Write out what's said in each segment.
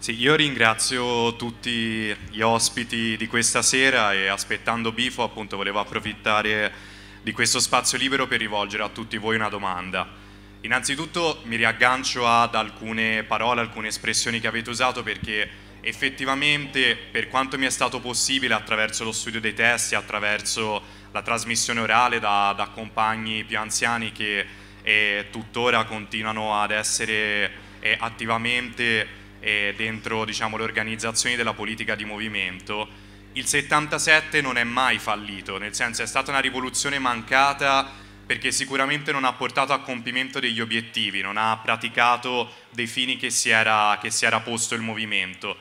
Sì, io ringrazio tutti gli ospiti di questa sera e aspettando Bifo appunto volevo approfittare di questo spazio libero per rivolgere a tutti voi una domanda. Innanzitutto mi riaggancio ad alcune parole, alcune espressioni che avete usato perché effettivamente per quanto mi è stato possibile attraverso lo studio dei testi, attraverso la trasmissione orale da, da compagni più anziani che eh, tuttora continuano ad essere eh, attivamente eh, dentro diciamo, le organizzazioni della politica di movimento, il 77 non è mai fallito, nel senso è stata una rivoluzione mancata perché sicuramente non ha portato a compimento degli obiettivi, non ha praticato dei fini che si era, che si era posto il movimento.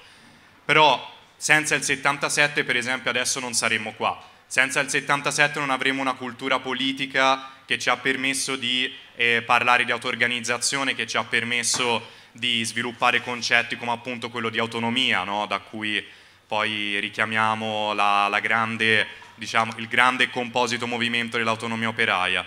Però senza il 77 per esempio adesso non saremmo qua, senza il 77 non avremo una cultura politica che ci ha permesso di eh, parlare di auto-organizzazione, che ci ha permesso di sviluppare concetti come appunto quello di autonomia, no? da cui poi richiamiamo la, la grande, diciamo, il grande composito movimento dell'autonomia operaia.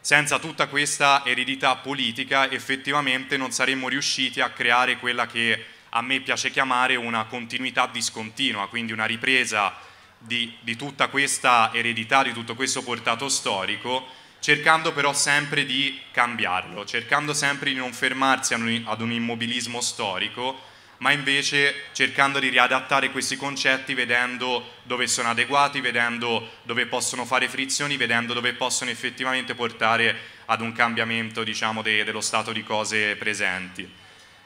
Senza tutta questa eredità politica effettivamente non saremmo riusciti a creare quella che a me piace chiamare una continuità discontinua, quindi una ripresa di, di tutta questa eredità, di tutto questo portato storico, cercando però sempre di cambiarlo, cercando sempre di non fermarsi ad un immobilismo storico, ma invece cercando di riadattare questi concetti vedendo dove sono adeguati, vedendo dove possono fare frizioni, vedendo dove possono effettivamente portare ad un cambiamento diciamo, de dello stato di cose presenti.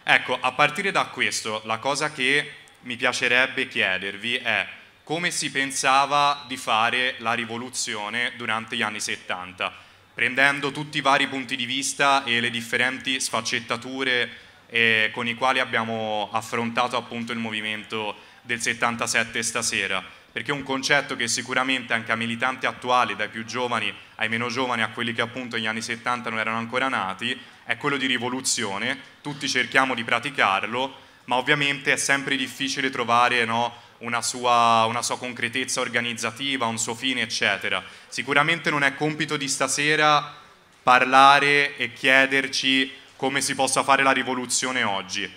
Ecco, a partire da questo, la cosa che mi piacerebbe chiedervi è come si pensava di fare la rivoluzione durante gli anni 70, prendendo tutti i vari punti di vista e le differenti sfaccettature eh, con i quali abbiamo affrontato appunto il movimento del 77 stasera, perché un concetto che sicuramente anche a militanti attuali, dai più giovani ai meno giovani, a quelli che appunto negli anni 70 non erano ancora nati, è quello di rivoluzione, tutti cerchiamo di praticarlo, ma ovviamente è sempre difficile trovare no, una sua, una sua concretezza organizzativa, un suo fine, eccetera. Sicuramente non è compito di stasera parlare e chiederci come si possa fare la rivoluzione oggi.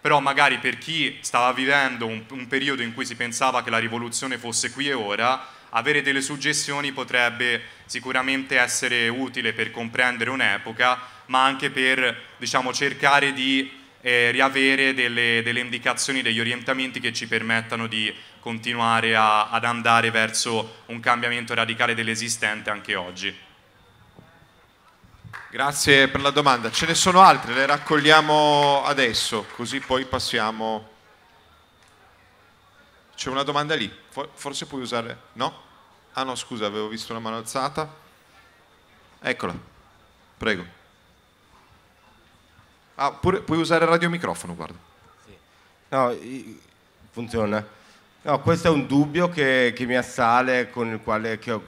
Però magari per chi stava vivendo un, un, periodo in cui si pensava che la rivoluzione fosse qui e ora, avere delle suggestioni potrebbe sicuramente essere utile per comprendere un'epoca, ma anche per diciamo, cercare di eh, riavere delle, delle, indicazioni, degli orientamenti che ci permettano di continuare a, ad andare verso un cambiamento radicale dell'esistente anche oggi. Grazie per la domanda. Ce ne sono altre, le raccogliamo adesso, così poi passiamo. C'è una domanda lì, forse puoi usare... No? Ah no, scusa, avevo visto una mano alzata. Eccola, prego. Ah, pure, puoi usare il radiomicrofono, guarda. Sì. No, funziona. No, questo è un dubbio che, che mi assale con il quale che ho,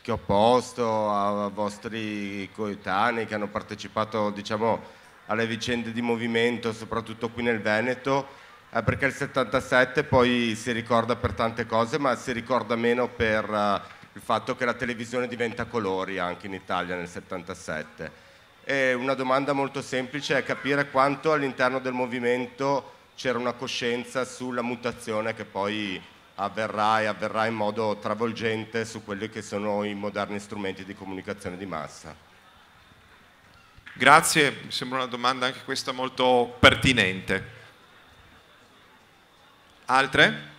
che ho posto a, a, vostri coetanei che hanno partecipato diciamo, alle vicende di movimento, soprattutto qui nel Veneto, eh, perché il 77 poi si ricorda per tante cose, ma si ricorda meno per uh, il fatto che la televisione diventa colori anche in Italia nel 77 e una domanda molto semplice è capire quanto all'interno del movimento c'era una coscienza sulla mutazione che poi avverrà e avverrà in modo travolgente su quelli che sono i moderni strumenti di comunicazione di massa. Grazie, mi sembra una domanda anche questa molto pertinente. Altre?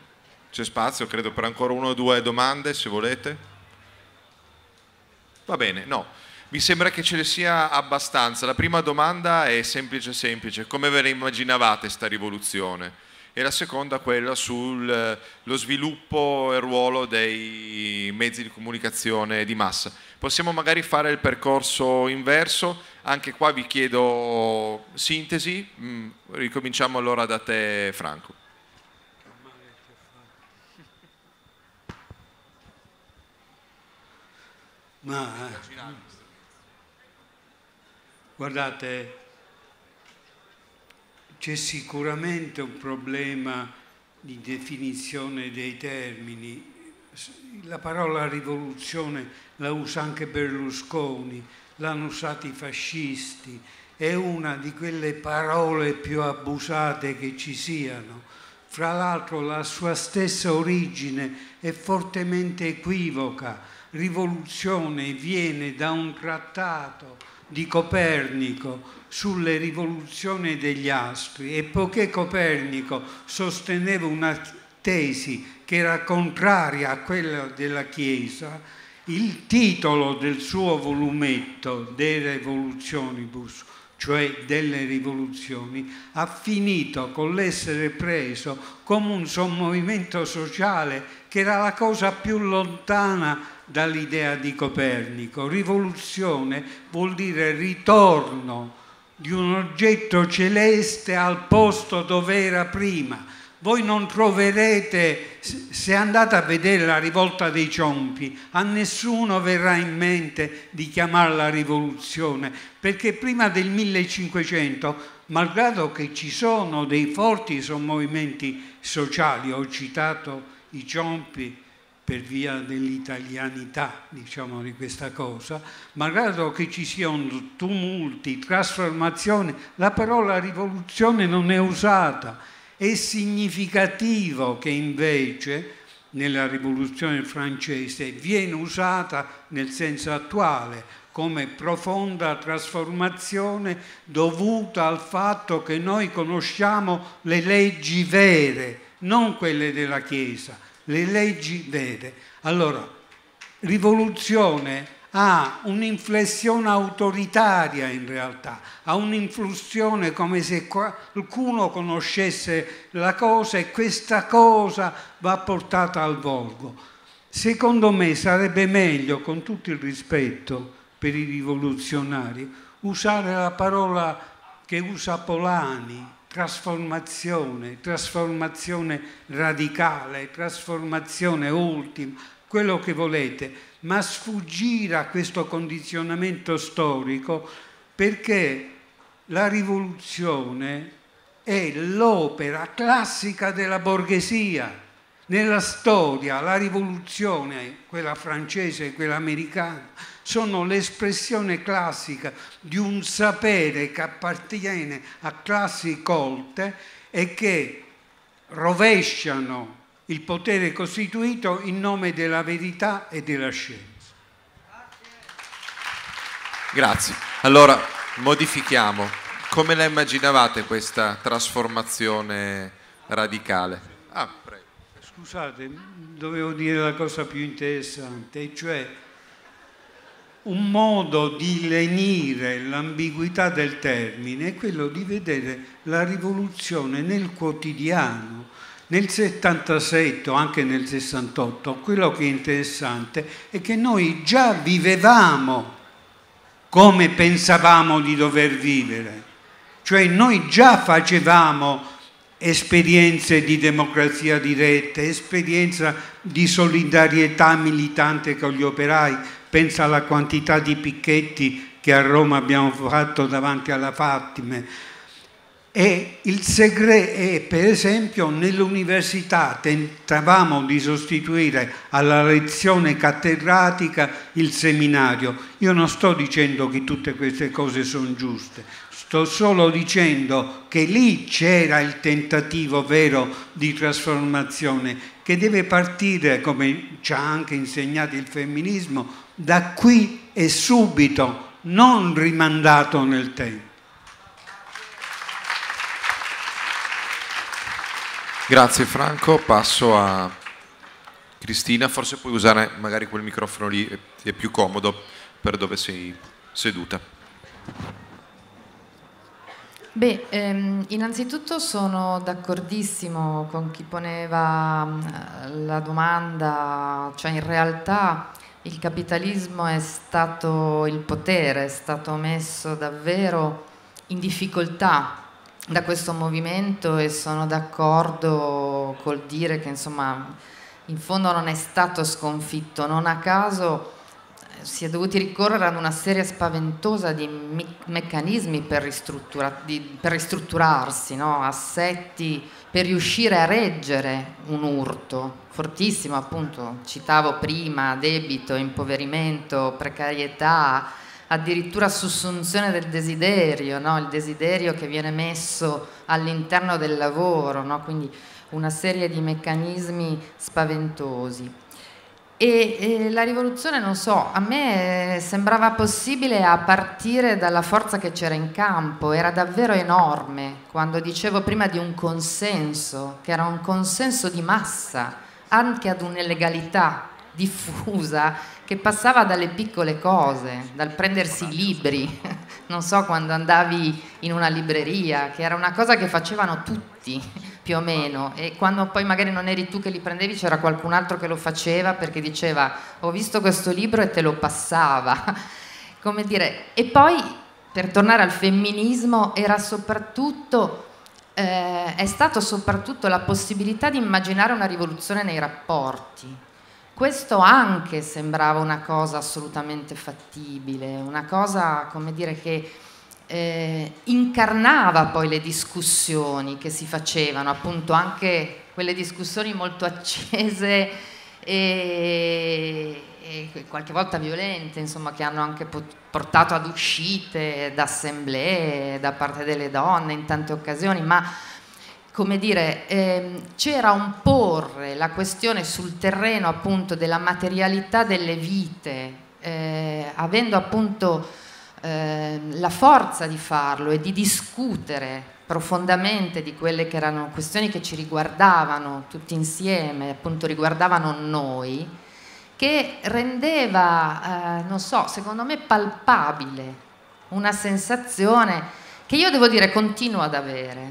C'è spazio, credo, per ancora una o due domande, se volete. Va bene, no. Mi sembra che ce ne sia abbastanza. La prima domanda è semplice semplice, come ve ne immaginavate questa rivoluzione? E la seconda quella sullo sviluppo e ruolo dei mezzi di comunicazione di massa. Possiamo magari fare il percorso inverso, anche qua vi chiedo sintesi, mm, ricominciamo allora da te Franco. Ma Guardate, c'è sicuramente un problema di definizione dei termini. La parola rivoluzione la usa anche Berlusconi, l'hanno usata i fascisti. È una di quelle parole più abusate che ci siano. Fra l'altro la sua stessa origine è fortemente equivoca. Rivoluzione viene da un trattato di Copernico sulle rivoluzioni degli astri e poiché Copernico sosteneva una tesi che era contraria a quella della Chiesa, il titolo del suo volumetto De Revolutionibus, cioè delle rivoluzioni, ha finito con l'essere preso come un sommovimento sociale che era la cosa più lontana dall'idea di Copernico. Rivoluzione vuol dire ritorno di un oggetto celeste al posto dove era prima. Voi non troverete, se andate a vedere la rivolta dei ciompi, a nessuno verrà in mente di chiamarla rivoluzione, perché prima del 1500, malgrado che ci sono dei forti sommovimenti sociali, ho citato i ciompi, per via dell'italianità diciamo, di questa cosa, malgrado che ci siano tumulti, trasformazioni, la parola rivoluzione non è usata. È significativo che invece nella rivoluzione francese viene usata nel senso attuale come profonda trasformazione dovuta al fatto che noi conosciamo le leggi vere, non quelle della Chiesa le leggi vere. Allora, rivoluzione ha un'inflessione autoritaria in realtà, ha un'influssione come se qualcuno conoscesse la cosa e questa cosa va portata al volgo. Secondo me sarebbe meglio, con tutto il rispetto per i rivoluzionari, usare la parola che usa Polani, trasformazione, trasformazione radicale, trasformazione ultima, quello che volete, ma sfuggire a questo condizionamento storico perché la rivoluzione è l'opera classica della borghesia. Nella storia la rivoluzione, quella francese e quella americana, sono l'espressione classica di un sapere che appartiene a classi colte e che rovesciano il potere costituito in nome della verità e della scienza. Grazie. Allora, modifichiamo. Come la immaginavate questa trasformazione radicale? Ah, Scusate, dovevo dire la cosa più interessante, cioè un modo di lenire l'ambiguità del termine è quello di vedere la rivoluzione nel quotidiano. Nel 77 o anche nel 68, quello che è interessante è che noi già vivevamo come pensavamo di dover vivere, cioè noi già facevamo esperienze di democrazia diretta, esperienza di solidarietà militante con gli operai, pensa alla quantità di picchetti che a Roma abbiamo fatto davanti alla Fatime. E il segreto è, per esempio, nell'università tentavamo di sostituire alla lezione cattedratica il seminario. Io non sto dicendo che tutte queste cose sono giuste, sto solo dicendo che lì c'era il tentativo vero di trasformazione che deve partire, come ci ha anche insegnato il femminismo, da qui e subito, non rimandato nel tempo. Grazie Franco, passo a Cristina, forse puoi usare magari quel microfono lì, è più comodo per dove sei seduta. Beh, ehm, innanzitutto sono d'accordissimo con chi poneva mm, la domanda, cioè in realtà il capitalismo è stato il potere, è stato messo davvero in difficoltà da questo movimento e sono d'accordo col dire che insomma in fondo non è stato sconfitto, non a caso eh, si è dovuti ricorrere ad una serie spaventosa di me- meccanismi per, ristruttura- di, per ristrutturarsi, no? assetti per riuscire a reggere un urto fortissimo, appunto, citavo prima, debito, impoverimento, precarietà, addirittura sussunzione del desiderio, no? il desiderio che viene messo all'interno del lavoro, no? quindi una serie di meccanismi spaventosi. E, e, la rivoluzione, non so, a me sembrava possibile a partire dalla forza che c'era in campo, era davvero enorme. Quando dicevo prima di un consenso, che era un consenso di massa, anche ad un'illegalità diffusa che passava dalle piccole cose, dal prendersi i libri, non so quando andavi in una libreria, che era una cosa che facevano tutti più o meno e quando poi magari non eri tu che li prendevi c'era qualcun altro che lo faceva perché diceva ho visto questo libro e te lo passava. Come dire, e poi per tornare al femminismo era soprattutto eh, è stato soprattutto la possibilità di immaginare una rivoluzione nei rapporti. Questo anche sembrava una cosa assolutamente fattibile, una cosa, come dire, che eh, incarnava poi le discussioni che si facevano, appunto anche quelle discussioni molto accese e, e qualche volta violente, insomma, che hanno anche portato ad uscite d'assemblee da parte delle donne in tante occasioni, ma come dire, ehm, c'era un porre la questione sul terreno appunto della materialità delle vite, eh, avendo appunto eh, la forza di farlo e di discutere profondamente di quelle che erano questioni che ci riguardavano tutti insieme, appunto riguardavano noi, che rendeva, eh, non so, secondo me palpabile una sensazione che io devo dire continuo ad avere,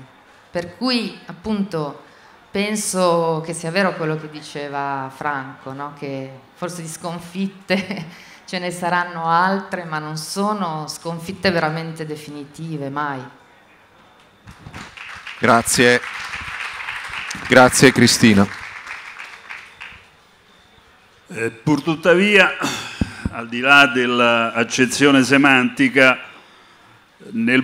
per cui appunto penso che sia vero quello che diceva Franco, no? che forse di sconfitte ce ne saranno altre, ma non sono sconfitte veramente definitive, mai. Grazie, grazie Cristina. Eh, purtuttavia, al di là dell'accezione semantica, nel,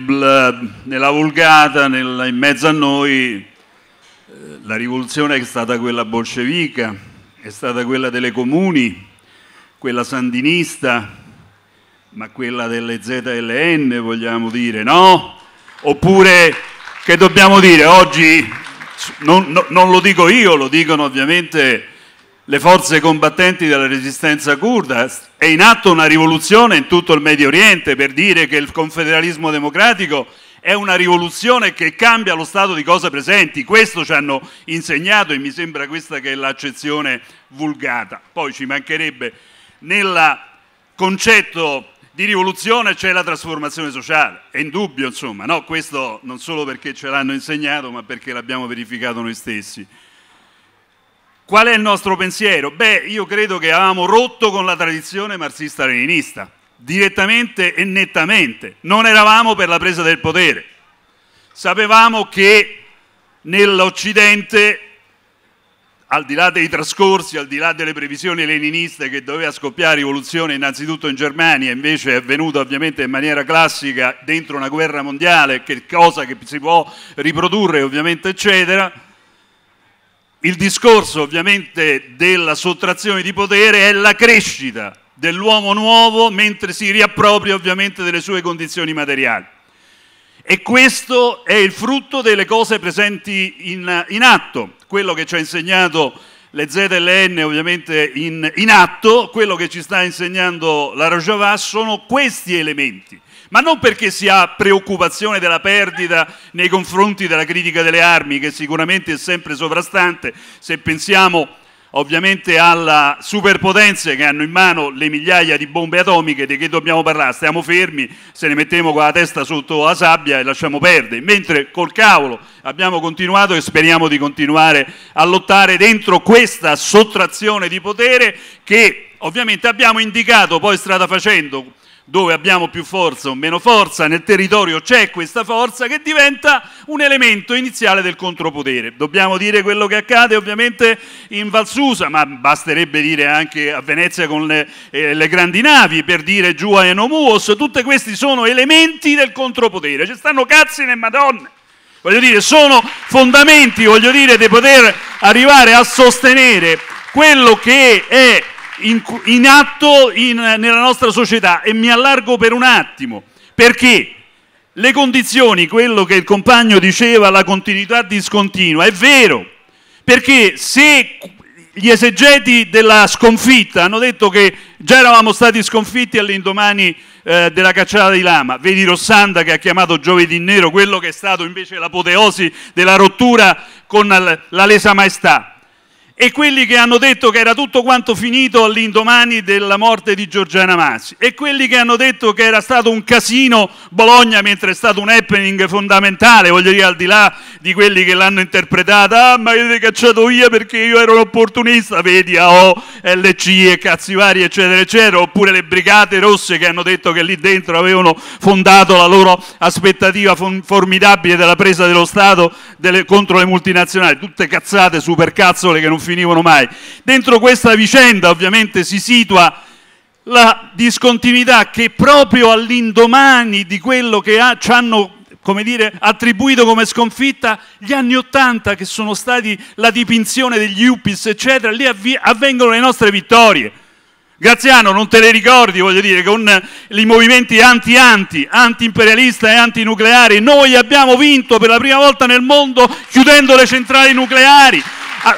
nella vulgata, nel, in mezzo a noi, eh, la rivoluzione è stata quella bolscevica, è stata quella delle comuni, quella sandinista, ma quella delle ZLN vogliamo dire, no? Oppure che dobbiamo dire oggi, non, no, non lo dico io, lo dicono ovviamente le forze combattenti della resistenza kurda, è in atto una rivoluzione in tutto il Medio Oriente per dire che il confederalismo democratico è una rivoluzione che cambia lo stato di cose presenti, questo ci hanno insegnato e mi sembra questa che è l'accezione vulgata. Poi ci mancherebbe nel concetto di rivoluzione c'è la trasformazione sociale, è indubbio insomma, no? questo non solo perché ce l'hanno insegnato ma perché l'abbiamo verificato noi stessi. Qual è il nostro pensiero? Beh, io credo che avevamo rotto con la tradizione marxista-leninista, direttamente e nettamente. Non eravamo per la presa del potere. Sapevamo che nell'Occidente al di là dei trascorsi, al di là delle previsioni leniniste che doveva scoppiare rivoluzione innanzitutto in Germania, invece è avvenuta ovviamente in maniera classica dentro una guerra mondiale, che cosa che si può riprodurre ovviamente eccetera, il discorso ovviamente della sottrazione di potere è la crescita dell'uomo nuovo mentre si riappropria ovviamente delle sue condizioni materiali. E questo è il frutto delle cose presenti in, in atto, quello che ci ha insegnato le ZLN ovviamente in, in, atto, quello che ci sta insegnando la Rojava sono questi elementi, ma non perché si ha preoccupazione della perdita nei confronti della critica delle armi, che sicuramente è sempre sovrastante, se pensiamo ovviamente alle superpotenze che hanno in mano le migliaia di bombe atomiche di che dobbiamo parlare, stiamo fermi, se ne mettiamo con la testa sotto la sabbia e lasciamo perdere, mentre col cavolo abbiamo continuato e speriamo di continuare a lottare dentro questa sottrazione di potere che ovviamente abbiamo indicato poi strada facendo dove abbiamo più forza o meno forza, nel territorio c'è questa forza che diventa un elemento iniziale del contropotere. Dobbiamo dire quello che accade ovviamente in Valsusa, ma basterebbe dire anche a Venezia con le, eh, le grandi navi, per dire giù a Enomuos, tutti questi sono elementi del contropotere, ci stanno cazzi e madonne. Voglio dire, sono fondamenti, voglio dire, di poter arrivare a sostenere quello che è in, in atto in, nella nostra società e mi allargo per un attimo, perché le condizioni, quello che il compagno diceva, la continuità discontinua, è vero, perché se gli esegeti della sconfitta hanno detto che già eravamo stati sconfitti all'indomani eh, della cacciata di Lama, vedi Rossanda che ha chiamato giovedì nero quello che è stato invece l'apoteosi della rottura con la lesa maestà e quelli che hanno detto che era tutto quanto finito all'indomani della morte di Giorgiana Massi e quelli che hanno detto che era stato un casino Bologna mentre è stato un happening fondamentale, voglio dire al di là di quelli che l'hanno interpretata, ah ma avete cacciato via perché io ero un opportunista, vedi AO, LC e cazzi vari eccetera eccetera, oppure le brigate rosse che hanno detto che lì dentro avevano fondato la loro aspettativa formidabile della presa dello Stato delle, contro le multinazionali, tutte cazzate, supercazzole che non finivano mai. Dentro questa vicenda ovviamente si situa la discontinuità che proprio all'indomani di quello che ha, ci hanno come dire, attribuito come sconfitta gli anni Ottanta che sono stati la dipinzione degli Upis eccetera, lì avvengono le nostre vittorie. Graziano, non te le ricordi, voglio dire, con i movimenti anti-anti, anti-imperialista e anti-nucleari, noi abbiamo vinto per la prima volta nel mondo chiudendo le centrali nucleari,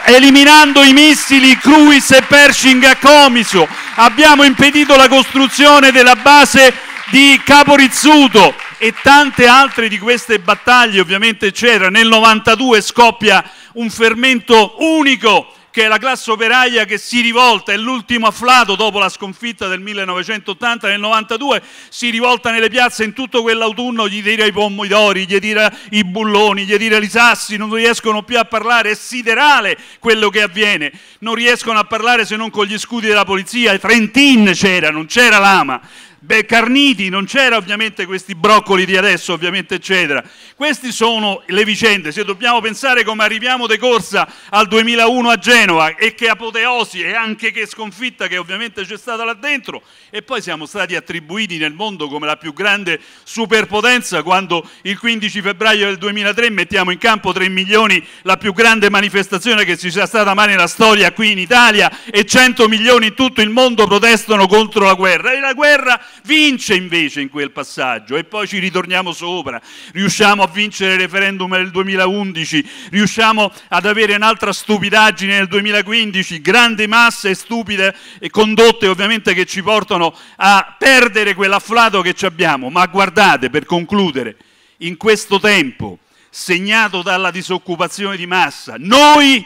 eliminando i missili Cruise e Pershing a Comiso, abbiamo impedito la costruzione della base di Capo Rizzuto e tante altre di queste battaglie ovviamente c'era. Nel 92 scoppia un fermento unico che è la classe operaia che si rivolta, è l'ultimo afflato dopo la sconfitta del 1980, nel 92 si rivolta nelle piazze in tutto quell'autunno, gli tira i pomidori, gli tira i bulloni, gli tira i sassi, non riescono più a parlare, è siderale quello che avviene, non riescono a parlare se non con gli scudi della polizia, Trentin c'era, non c'era l'ama, Beh, Carniti, non c'era ovviamente questi broccoli di adesso, ovviamente eccetera. Queste sono le vicende, se dobbiamo pensare come arriviamo de corsa al 2001 a Genova e che apoteosi e anche che sconfitta che ovviamente c'è stata là dentro e poi siamo stati attribuiti nel mondo come la più grande superpotenza quando il 15 febbraio del 2003 mettiamo in campo 3 milioni, la più grande manifestazione che ci sia stata mai nella storia qui in Italia e 100 milioni in tutto il mondo protestano contro la guerra e la guerra vince invece in quel passaggio e poi ci ritorniamo sopra, riusciamo a vincere il referendum nel 2011, riusciamo ad avere un'altra stupidaggine nel 2015, grandi masse stupide e condotte ovviamente che ci portano a perdere quell'afflato che abbiamo, ma guardate per concludere, in questo tempo segnato dalla disoccupazione di massa, noi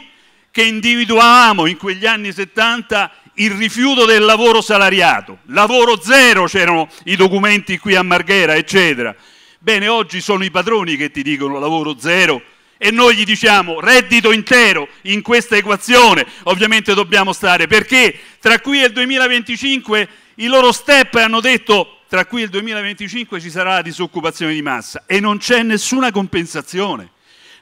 che individuavamo in quegli anni 70 il rifiuto del lavoro salariato, lavoro zero c'erano i documenti qui a Marghera, eccetera. Bene, oggi sono i padroni che ti dicono lavoro zero e noi gli diciamo reddito intero in questa equazione, ovviamente dobbiamo stare, perché tra qui e il 2025 i loro step hanno detto tra qui e il 2025 ci sarà la disoccupazione di massa e non c'è nessuna compensazione,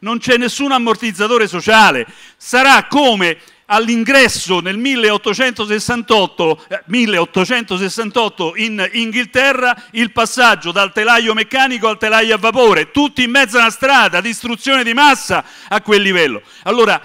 non c'è nessun ammortizzatore sociale, sarà come all'ingresso nel 1868, eh, 1868, in Inghilterra il passaggio dal telaio meccanico al telaio a vapore, tutti in mezzo alla strada, distruzione di massa a quel livello. Allora,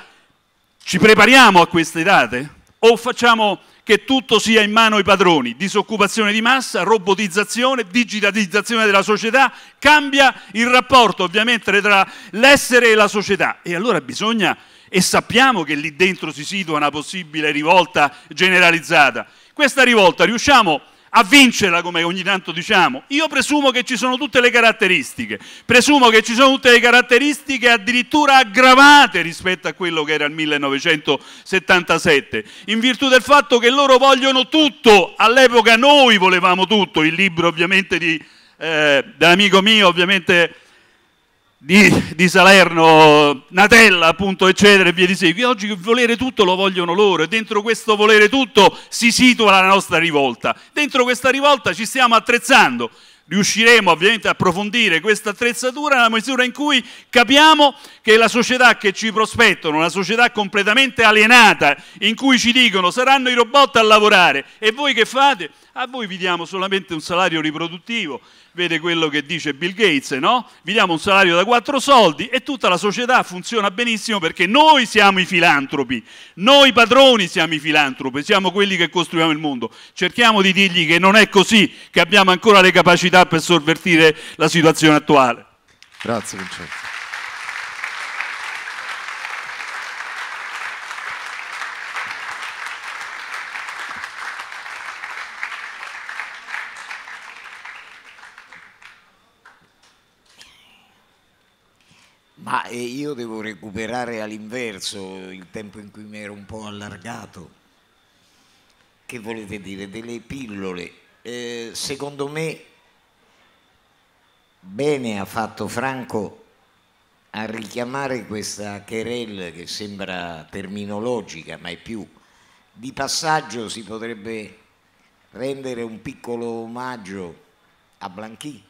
ci prepariamo a queste date? O facciamo che tutto sia in mano ai padroni, disoccupazione di massa, robotizzazione, digitalizzazione della società, cambia il rapporto ovviamente tra l'essere e la società. E allora bisogna e sappiamo che lì dentro si situa una possibile rivolta generalizzata. Questa rivolta riusciamo a vincerla come ogni tanto diciamo? Io presumo che ci sono tutte le caratteristiche, presumo che ci sono tutte le caratteristiche addirittura aggravate rispetto a quello che era il 1977, in virtù del fatto che loro vogliono tutto, all'epoca noi volevamo tutto, il libro ovviamente di, eh, dell'amico mio ovviamente di, di, Salerno, Natella, appunto, eccetera, e via di seguito. Oggi volere tutto lo vogliono loro e dentro questo volere tutto si situa la nostra rivolta. Dentro questa rivolta ci stiamo attrezzando. Riusciremo ovviamente a approfondire questa attrezzatura nella misura in cui capiamo che la società che ci prospettano, una società completamente alienata, in cui ci dicono saranno i robot a lavorare e voi che fate? A voi vi diamo solamente un salario riproduttivo, vede quello che dice Bill Gates, no? Vi diamo un salario da quattro soldi e tutta la società funziona benissimo perché noi siamo i filantropi, noi padroni siamo i filantropi, siamo quelli che costruiamo il mondo. Cerchiamo di dirgli che non è così, che abbiamo ancora le capacità per sovvertire la situazione attuale. Grazie Vincenzo. Eh, io devo recuperare all'inverso il tempo in cui mi ero un po' allargato. Che volete dire? Delle pillole. Eh, secondo me bene ha fatto Franco a richiamare questa querelle che sembra terminologica, ma è più di passaggio si potrebbe rendere un piccolo omaggio a Blanqui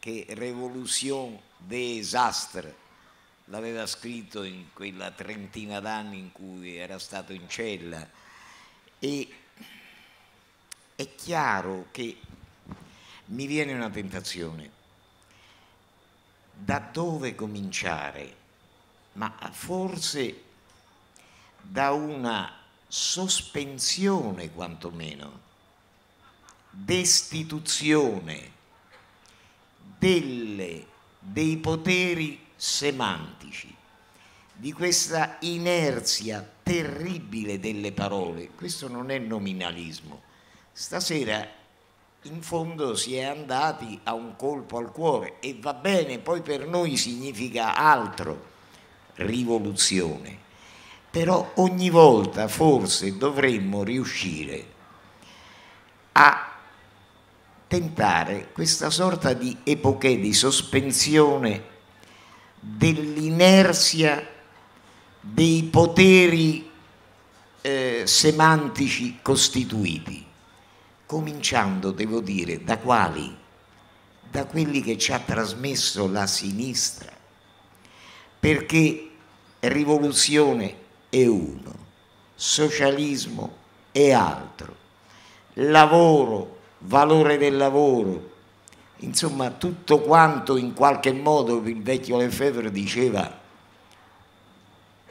che Revolution des Astres l'aveva scritto in quella trentina d'anni in cui era stato in cella. E è chiaro che mi viene una tentazione. Da dove cominciare? Ma forse da una sospensione quantomeno destituzione delle, dei poteri semantici, di questa inerzia terribile delle parole. Questo non è nominalismo. Stasera in fondo si è andati a un colpo al cuore e va bene, poi per noi significa altro, rivoluzione. Però ogni volta forse dovremmo riuscire a tentare questa sorta di epoche di sospensione dell'inerzia dei poteri eh, semantici costituiti, cominciando, devo dire, da quali? Da quelli che ci ha trasmesso la sinistra, perché rivoluzione è uno, socialismo è altro, lavoro, valore del lavoro, insomma tutto quanto in qualche modo il vecchio Lefebvre diceva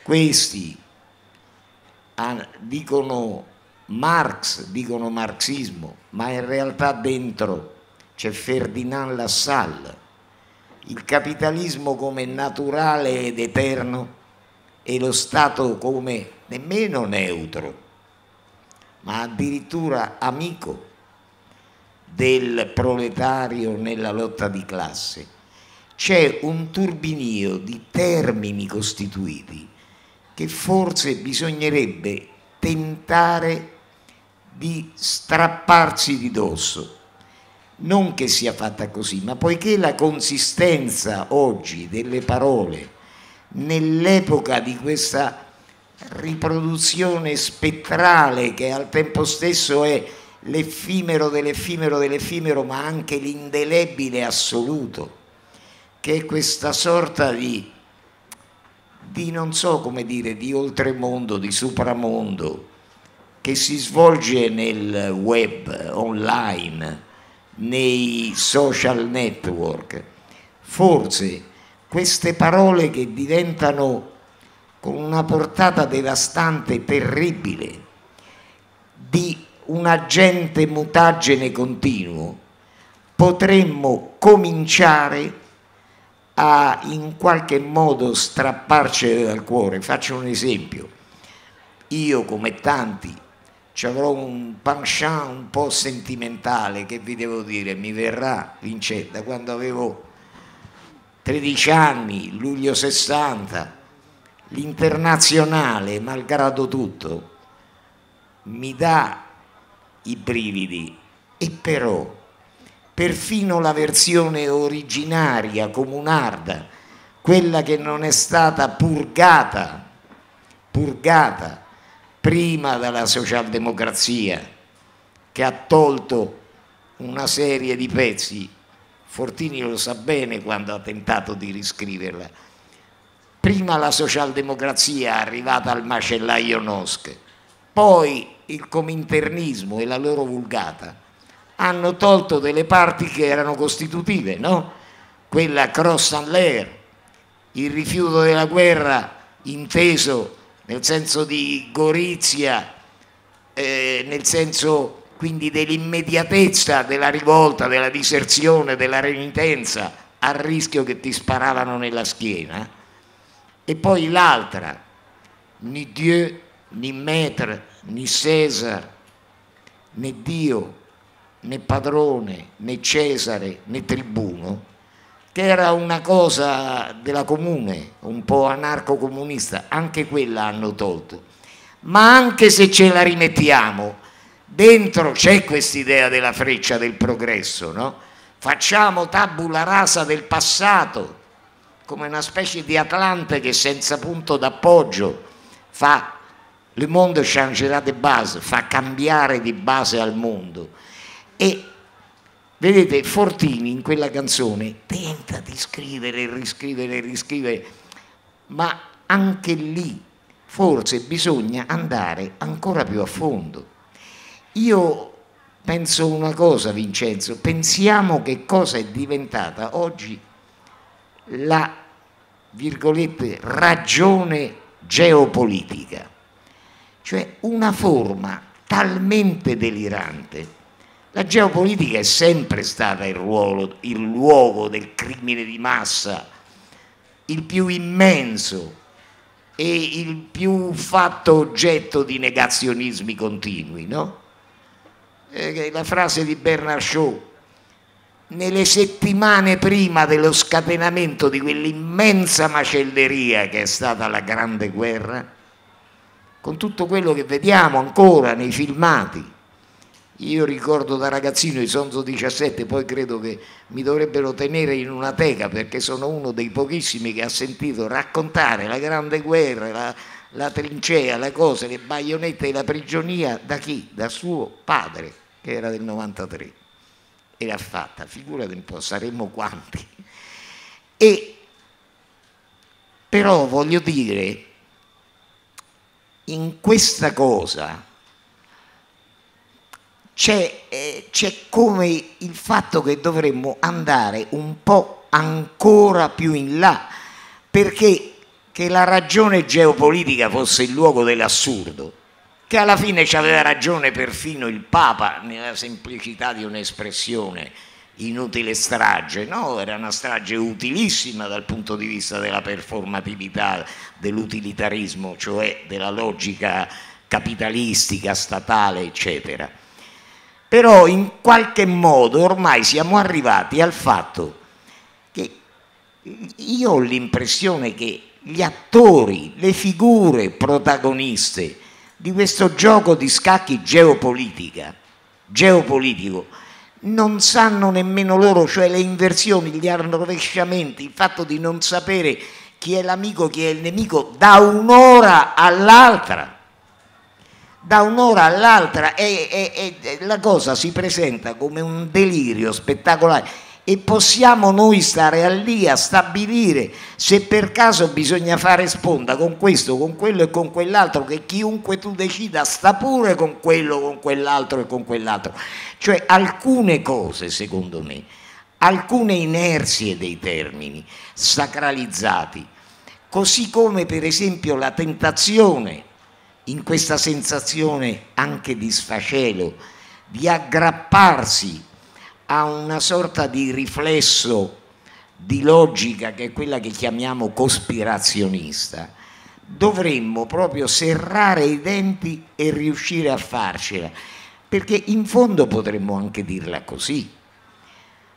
questi ah, dicono Marx, dicono marxismo, ma in realtà dentro c'è Ferdinand Lassalle, il capitalismo come naturale ed eterno e lo Stato come nemmeno neutro, ma addirittura amico del proletario nella lotta di classe. C'è un turbinio di termini costituiti che forse bisognerebbe tentare di strapparsi di dosso. Non che sia fatta così, ma poiché la consistenza oggi delle parole nell'epoca di questa riproduzione spettrale che al tempo stesso è l'effimero dell'effimero dell'effimero, ma anche l'indelebile assoluto, che è questa sorta di, di non so come dire, di oltremondo, di supramondo, che si svolge nel web, online, nei social network. Forse queste parole che diventano con una portata devastante, terribile, di un agente mutagene continuo, potremmo cominciare a in qualche modo strapparcene dal cuore. Faccio un esempio. Io, come tanti, ci avrò un penchant un po' sentimentale, che vi devo dire, mi verrà, Vincenzo, da quando avevo 13 anni, luglio 60, l'internazionale, malgrado tutto, mi dà i brividi. E però perfino la versione originaria comunarda, quella che non è stata purgata, purgata prima dalla socialdemocrazia, che ha tolto una serie di pezzi, Fortini lo sa bene quando ha tentato di riscriverla, prima la socialdemocrazia è arrivata al macellaio Nosc, poi il cominternismo e la loro vulgata hanno tolto delle parti che erano costitutive, no? Quella cross and lair, il rifiuto della guerra inteso nel senso di gorizia, eh, nel senso quindi dell'immediatezza della rivolta, della diserzione, della renitenza, al rischio che ti sparavano nella schiena, e poi l'altra, ni Dieu, ni Maître, ni Cesare, né Dio, né padrone, né Cesare, né tribuno, che era una cosa della comune, un po' anarco-comunista, anche quella hanno tolto. Ma anche se ce la rimettiamo, dentro c'è quest'idea della freccia del progresso, no? Facciamo tabula rasa del passato, come una specie di Atlante che senza punto d'appoggio fa le monde changera de base, fa cambiare di base al mondo. E vedete, Fortini in quella canzone tenta di scrivere, riscrivere, riscrivere, ma anche lì forse bisogna andare ancora più a fondo. Io penso una cosa, Vincenzo, pensiamo che cosa è diventata oggi la, virgolette, ragione geopolitica, cioè una forma talmente delirante. La geopolitica è sempre stata il, ruolo, il luogo del crimine di massa, il più immenso e il più fatto oggetto di negazionismi continui, no? Eh, la frase di Bernard Shaw, nelle settimane prima dello scatenamento di quell'immensa macelleria che è stata la Grande Guerra, con tutto quello che vediamo ancora nei filmati. Io ricordo da ragazzino i Sonzo 17, poi credo che mi dovrebbero tenere in una teca perché sono uno dei pochissimi che ha sentito raccontare la Grande Guerra, la, la trincea, le cose, le baionette e la prigionia da chi? Da suo padre, che era del 93 e l'ha fatta, figurati un po', saremmo quanti. E però voglio dire, in questa cosa c'è, eh, c'è come il fatto che dovremmo andare un po' ancora più in là, perché che la ragione geopolitica fosse il luogo dell'assurdo che alla fine ci aveva ragione perfino il Papa nella semplicità di un'espressione inutile strage, no? Era una strage utilissima dal punto di vista della performatività, dell'utilitarismo, cioè della logica capitalistica, statale, eccetera. Però in qualche modo ormai siamo arrivati al fatto che io ho l'impressione che gli attori, le figure protagoniste di questo gioco di scacchi geopolitica, geopolitico, non sanno nemmeno loro, cioè le inversioni, gli arrovesciamenti, il fatto di non sapere chi è l'amico, chi è il nemico, da un'ora all'altra. Da un'ora all'altra e, e, e la cosa si presenta come un delirio spettacolare e possiamo noi stare lì a stabilire se per caso bisogna fare sponda con questo, con quello e con quell'altro, che chiunque tu decida sta pure con quello, con quell'altro e con quell'altro. Cioè alcune cose, secondo me, alcune inerzie dei termini sacralizzati, così come per esempio la tentazione in questa sensazione anche di sfacelo, di aggrapparsi a una sorta di riflesso di logica che è quella che chiamiamo cospirazionista, dovremmo proprio serrare i denti e riuscire a farcela, perché in fondo potremmo anche dirla così,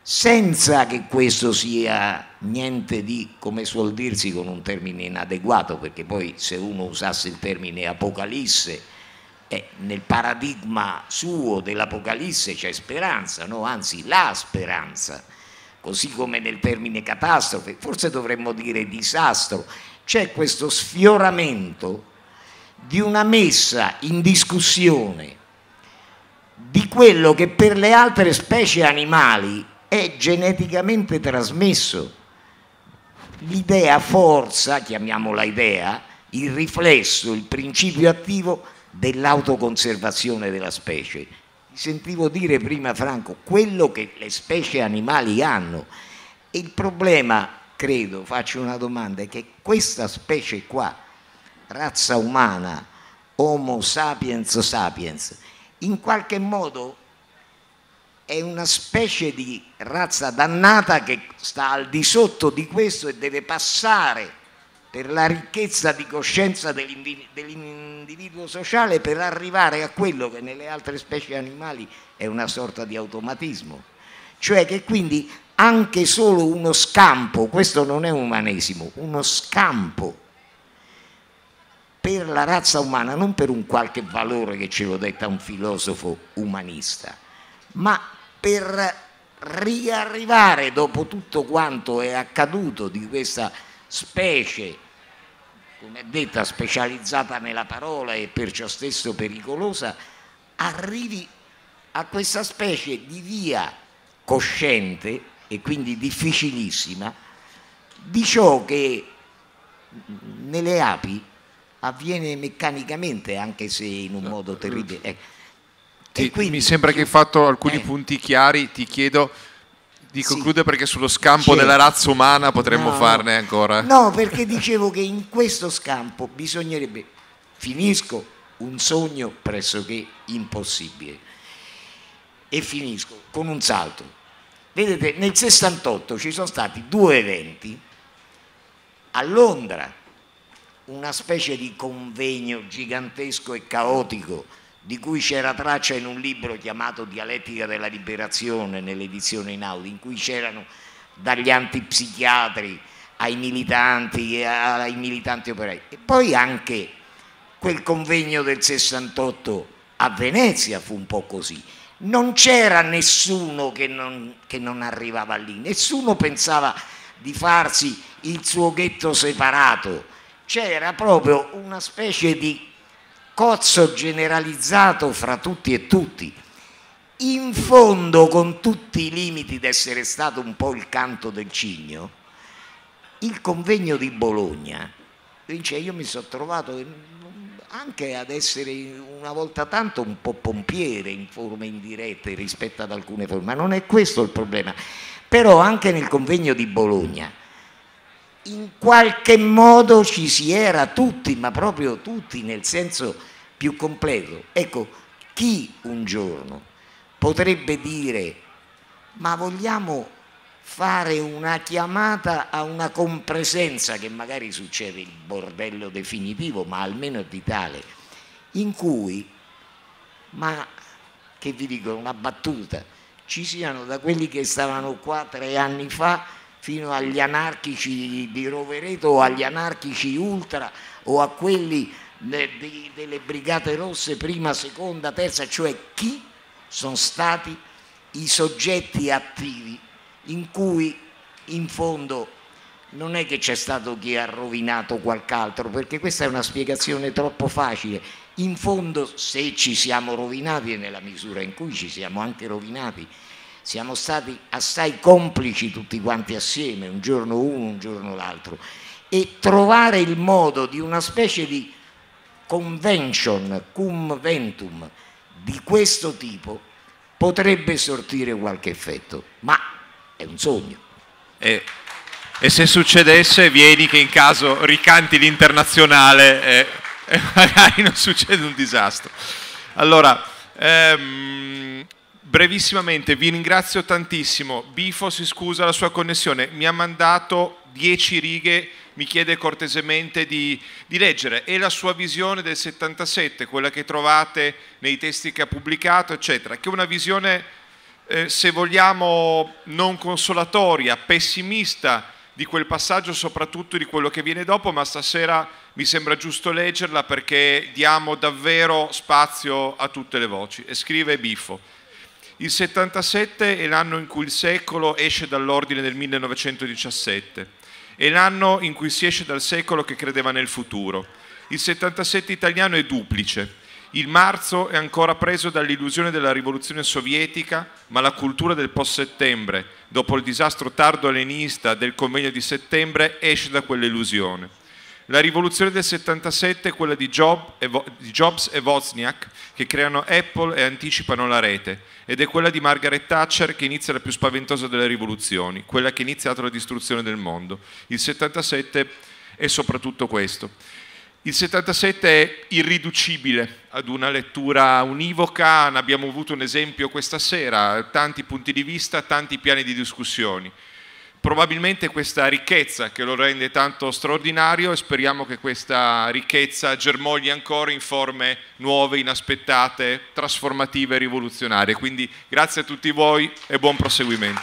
senza che questo sia niente di, come suol dirsi con un termine inadeguato, perché poi se uno usasse il termine apocalisse, eh, nel paradigma suo dell'Apocalisse c'è speranza, no? anzi la speranza, così come nel termine catastrofe, forse dovremmo dire disastro, c'è questo sfioramento di una messa in discussione di quello che per le altre specie animali è geneticamente trasmesso. L'idea forza, chiamiamola idea, il riflesso, il principio attivo dell'autoconservazione della specie. sentivo dire prima Franco, quello che le specie animali hanno. E il problema, credo, faccio una domanda, è che questa specie qua, razza umana, Homo sapiens sapiens, in qualche modo è una specie di razza dannata che sta al di sotto di questo e deve passare per la ricchezza di coscienza dell'individuo sociale per arrivare a quello che nelle altre specie animali è una sorta di automatismo. Cioè che quindi anche solo uno scampo, questo non è umanesimo, uno scampo per la razza umana, non per un qualche valore che ce lo detta un filosofo umanista, ma per riarrivare dopo tutto quanto è accaduto di questa specie come è detta, specializzata nella parola e perciò stesso pericolosa, arrivi a questa specie di via cosciente e quindi difficilissima di ciò che nelle api avviene meccanicamente anche se in un modo terribile. Eh. Ti, quindi, mi sembra che hai fatto alcuni eh. punti chiari, ti chiedo di concludere sì. perché sullo scampo certo. della razza umana potremmo no, farne ancora. No, perché dicevo che in questo scampo bisognerebbe, finisco, un sogno pressoché impossibile. E finisco con un salto. Vedete, nel 68 ci sono stati due eventi a Londra, una specie di convegno gigantesco e caotico di cui c'era traccia in un libro chiamato Dialettica della Liberazione nell'edizione Inaudi, in cui c'erano dagli antipsichiatri ai militanti, ai militanti operai. E poi anche quel convegno del 68 a Venezia fu un po' così. Non c'era nessuno che non, che non arrivava lì, nessuno pensava di farsi il suo ghetto separato, c'era proprio una specie di cozzo generalizzato fra tutti e tutti. In fondo, con tutti i limiti d'essere stato un po' il canto del cigno, il convegno di Bologna, dice, io mi sono trovato anche ad essere una volta tanto un po' pompiere in forme indirette rispetto ad alcune forme, ma non è questo il problema. Però anche nel convegno di Bologna, in qualche modo ci si era tutti, ma proprio tutti nel senso più completo. Ecco, chi un giorno potrebbe dire ma vogliamo fare una chiamata a una compresenza che magari succede il bordello definitivo, ma almeno è vitale, in cui, ma che vi dico, una battuta, ci siano da quelli che stavano qua tre anni fa fino agli anarchici di Rovereto o agli anarchici ultra o a quelli delle brigate rosse prima, seconda, terza, cioè chi sono stati i soggetti attivi in cui in fondo non è che c'è stato chi ha rovinato qualc'altro, perché questa è una spiegazione troppo facile. In fondo se ci siamo rovinati e nella misura in cui ci siamo anche rovinati, siamo stati assai complici tutti quanti assieme, un giorno uno, un giorno l'altro, e trovare il modo di una specie di convention cum ventum di questo tipo potrebbe sortire qualche effetto, ma è un sogno. E, e se succedesse, vieni che in caso ricanti l'internazionale e, e magari non succede un disastro. Allora, ehm, Brevissimamente, vi ringrazio tantissimo. Bifo si scusa la sua connessione, mi ha mandato dieci righe, mi chiede cortesemente di, di, leggere. È la sua visione del 77, quella che trovate nei testi che ha pubblicato, eccetera, che è una visione, eh, se vogliamo, non consolatoria, pessimista di quel passaggio, soprattutto di quello che viene dopo, ma stasera mi sembra giusto leggerla perché diamo davvero spazio a tutte le voci. E scrive Bifo. Il 77 è l'anno in cui il secolo esce dall'ordine del 1917, è l'anno in cui si esce dal secolo che credeva nel futuro. Il 77 italiano è duplice. Il marzo è ancora preso dall'illusione della rivoluzione sovietica, ma la cultura del post-settembre, dopo il disastro tardo elenista del convegno di settembre, esce da quell'illusione. La rivoluzione del 77 è quella di, Job e, di Jobs e Wozniak che creano Apple e anticipano la rete ed è quella di Margaret Thatcher che inizia la più spaventosa delle rivoluzioni, quella che ha iniziato la distruzione del mondo. Il 77 è soprattutto questo. Il 77 è irriducibile ad una lettura univoca, ne abbiamo avuto un esempio questa sera, tanti punti di vista, tanti piani di discussioni. Probabilmente questa ricchezza che lo rende tanto straordinario e speriamo che questa ricchezza germogli ancora in forme nuove, inaspettate, trasformative e rivoluzionarie. Quindi grazie a tutti voi e buon proseguimento.